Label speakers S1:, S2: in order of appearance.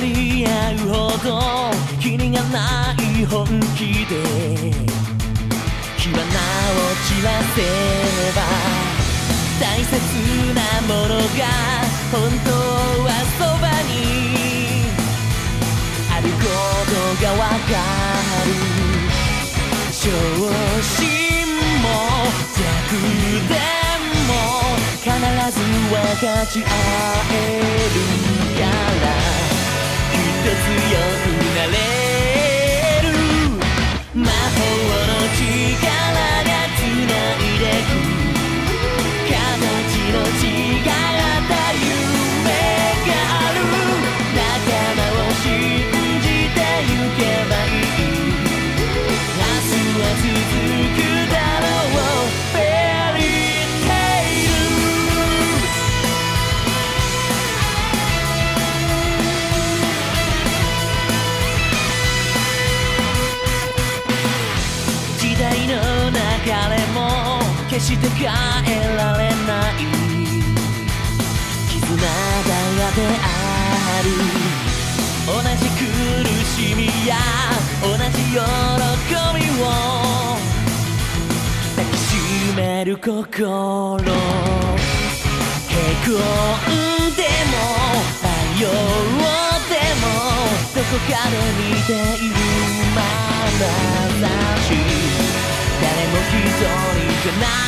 S1: り合うほど気にがない本気で火花を散らせば大切なものが本当はそばにあることがわかる昇進も逆でも必ず分かち合え決して変えられない絆だである同じ苦しみや同じ喜びを抱きしめる心へこんでも迷ってもどこかで見ているまなざし誰も一人じゃない